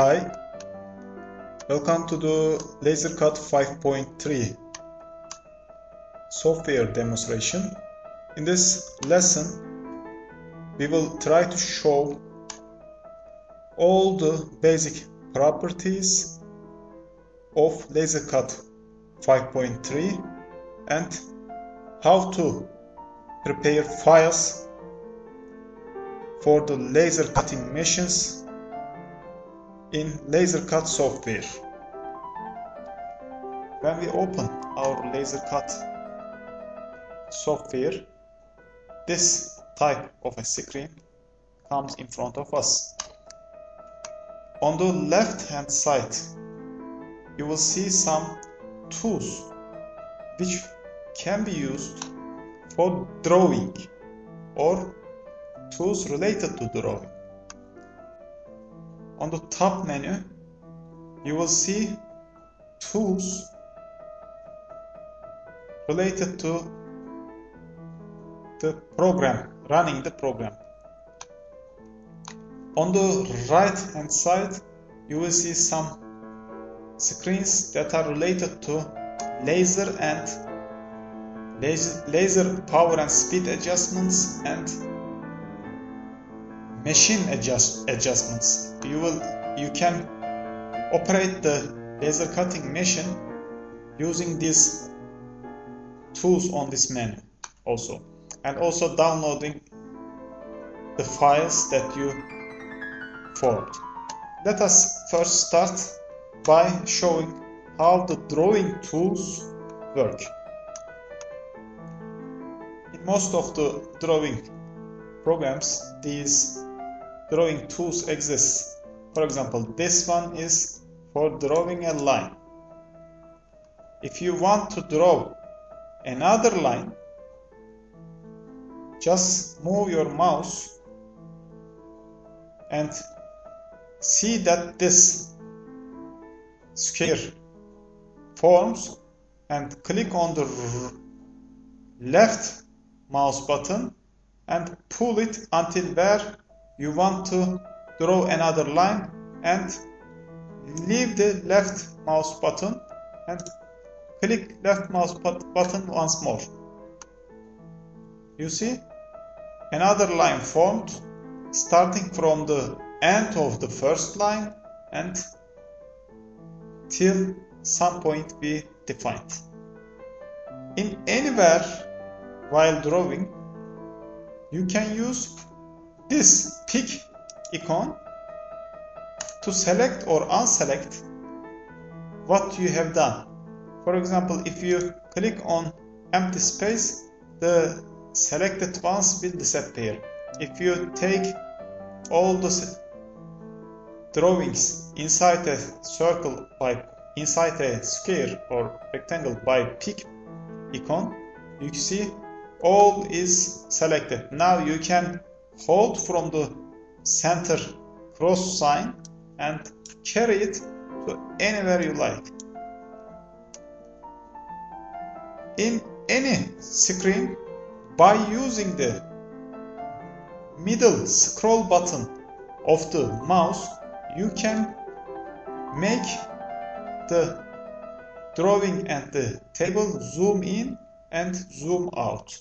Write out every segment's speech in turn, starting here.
Hi, welcome to the LaserCut 5.3 software demonstration. In this lesson, we will try to show all the basic properties of LaserCut 5.3 and how to prepare files for the laser cutting machines in LaserCut software. When we open our LaserCut software, this type of a screen comes in front of us. On the left hand side, you will see some tools which can be used for drawing or tools related to drawing. On the top menu, you will see tools related to the program, running the program. On the right hand side, you will see some screens that are related to laser and laser, power and speed adjustments and machine adjust, adjustments. You will you can operate the laser cutting machine using these tools on this menu also and also downloading the files that you formed. Let us first start by showing how the drawing tools work. In most of the drawing programs, these drawing tools exist. For example, this one is for drawing a line. If you want to draw another line, just move your mouse and see that this square forms and click on the left mouse button and pull it until where you want to draw another line and leave the left mouse button and click left mouse button once more. You see another line formed starting from the end of the first line and till some point we defined. In anywhere while drawing you can use this pick icon to select or unselect what you have done. For example, if you click on empty space, the selected ones will disappear. If you take all the drawings inside a circle by inside a square or rectangle by pick icon, you see all is selected. Now you can hold from the center cross sign and carry it to anywhere you like. In any screen, by using the middle scroll button of the mouse, you can make the drawing and the table zoom in and zoom out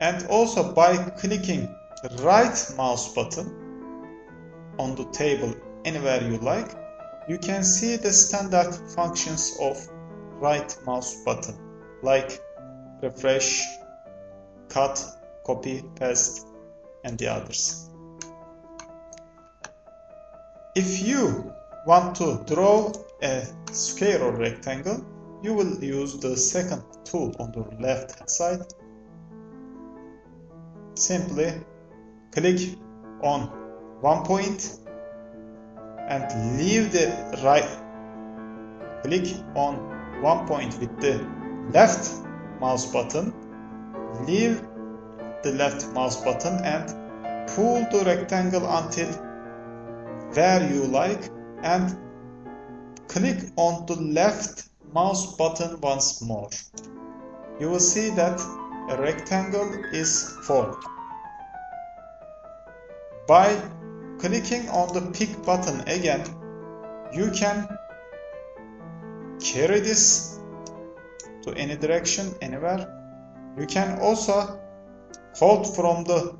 and also by clicking the right mouse button on the table anywhere you like you can see the standard functions of right mouse button like refresh cut copy paste and the others. If you want to draw a square or rectangle you will use the second tool on the left hand side simply click on one point and leave the right. Click on one point with the left mouse button. Leave the left mouse button and pull the rectangle until where you like and click on the left mouse button once more. You will see that a rectangle is formed. By clicking on the pick button again, you can carry this to any direction, anywhere. You can also hold from the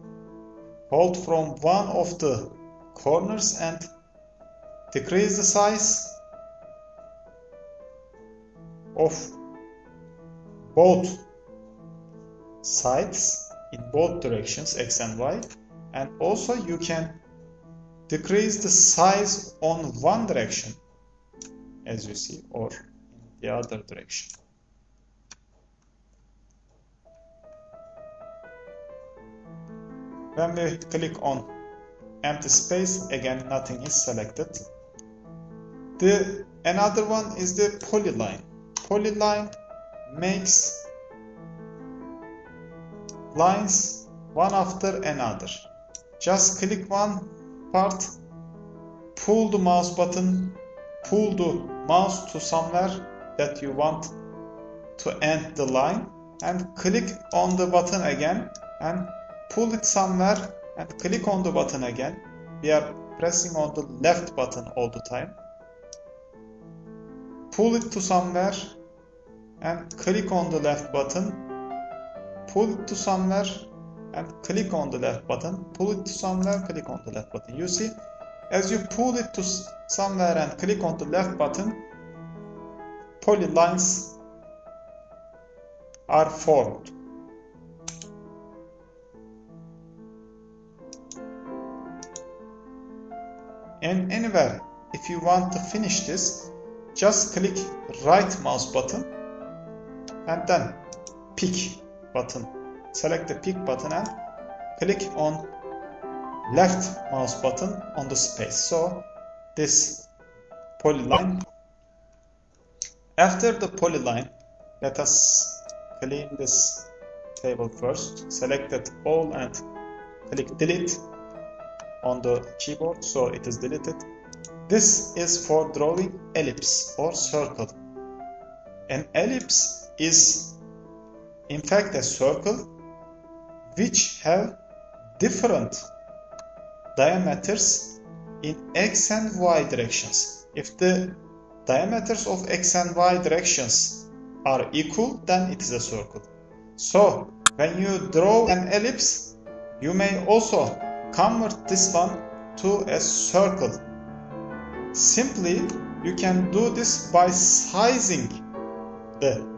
hold from one of the corners and decrease the size of both sides in both directions x and y and also you can decrease the size on one direction as you see or the other direction. When we click on empty space again nothing is selected. The another one is the polyline. Polyline makes lines one after another. Just click one part, pull the mouse button, pull the mouse to somewhere that you want to end the line and click on the button again and pull it somewhere and click on the button again. We are pressing on the left button all the time. Pull it to somewhere and click on the left button. Pull it to somewhere and click on the left button. Pull it to somewhere click on the left button. You see as you pull it to somewhere and click on the left button polylines are formed. And anywhere if you want to finish this just click right mouse button and then pick button select the pick button and click on left mouse button on the space. So this polyline. After the polyline, let us clean this table first. Select it all and click delete on the keyboard so it is deleted. This is for drawing ellipse or circle. An ellipse is in fact a circle which have different diameters in x and y directions. If the diameters of x and y directions are equal, then it is a circle. So, when you draw an ellipse, you may also convert this one to a circle. Simply, you can do this by sizing the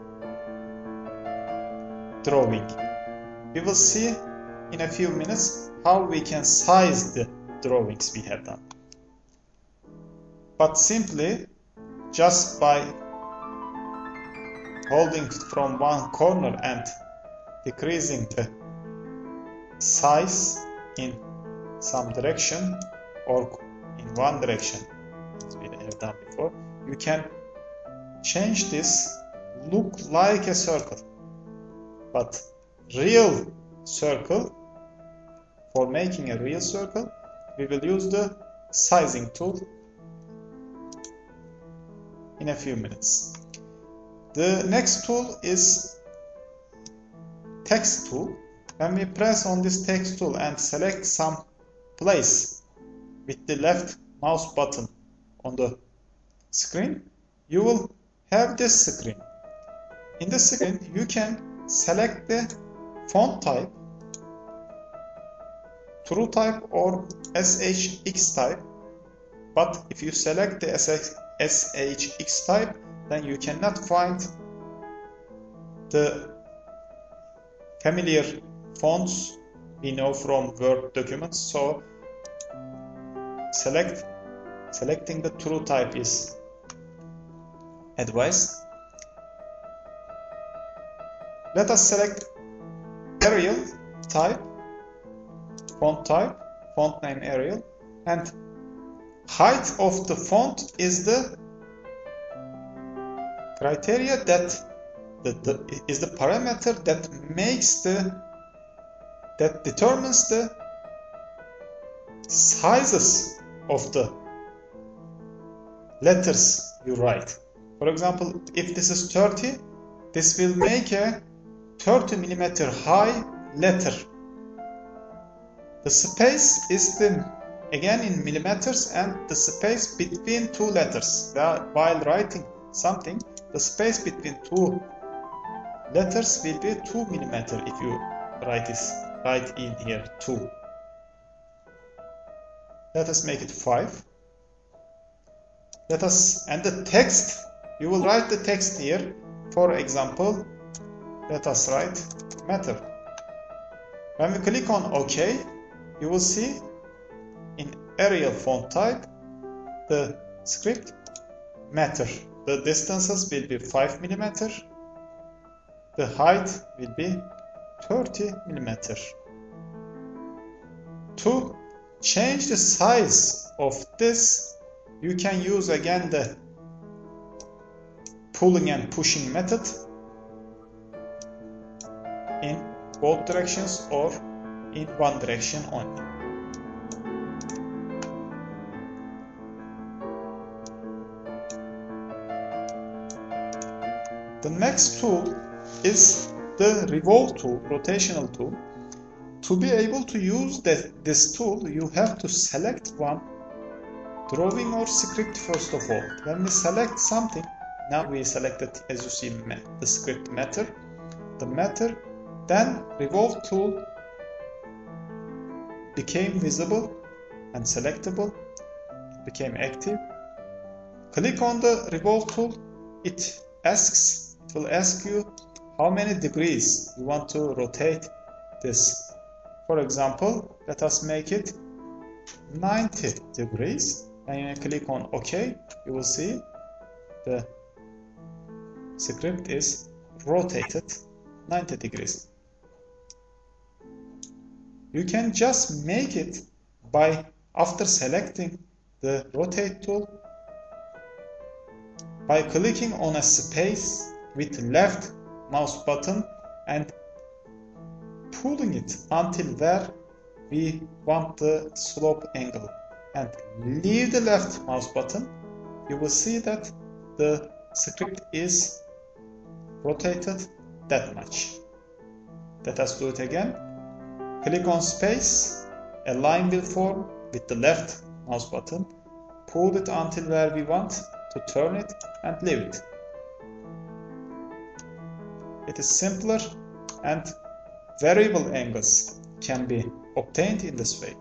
drawing. We will see in a few minutes how we can size the drawings we have done. But simply just by holding from one corner and decreasing the size in some direction or in one direction as we have done before you can change this look like a circle but real circle for making a real circle we will use the sizing tool in a few minutes. The next tool is text tool. When we press on this text tool and select some place with the left mouse button on the screen you will have this screen. In the screen you can select the font type true type or SHX type. But if you select the SHX type then you cannot find the familiar fonts we know from Word documents. So select selecting the true type is advised let us select Arial type, font type, font name Arial, and height of the font is the criteria that the, the, is the parameter that makes the that determines the sizes of the letters you write. For example, if this is 30, this will make a 30 millimeter high letter. The space is the again in millimeters and the space between two letters. While writing something, the space between two letters will be 2 millimeter if you write this write in here 2. Let us make it 5. Let us and the text you will write the text here. For example, let us write matter. When we click on OK, you will see in Arial font type the script matter. The distances will be 5 millimeter. The height will be 30 millimeter. To change the size of this, you can use again the pulling and pushing method in both directions or in one direction only. The next tool is the revolve tool, rotational tool. To be able to use that, this tool, you have to select one drawing or script first of all. When we select something, now we selected as you see the script matter, the matter, then revolve tool became visible and selectable, became active. Click on the revolve tool, it asks, it will ask you how many degrees you want to rotate this. For example, let us make it 90 degrees and you click on OK, you will see the script is rotated 90 degrees. You can just make it by after selecting the rotate tool by clicking on a space with left mouse button and pulling it until where we want the slope angle. And leave the left mouse button. You will see that the script is rotated that much. Let us do it again click on space a line will form with the left mouse button pull it until where we want to turn it and leave it it is simpler and variable angles can be obtained in this way.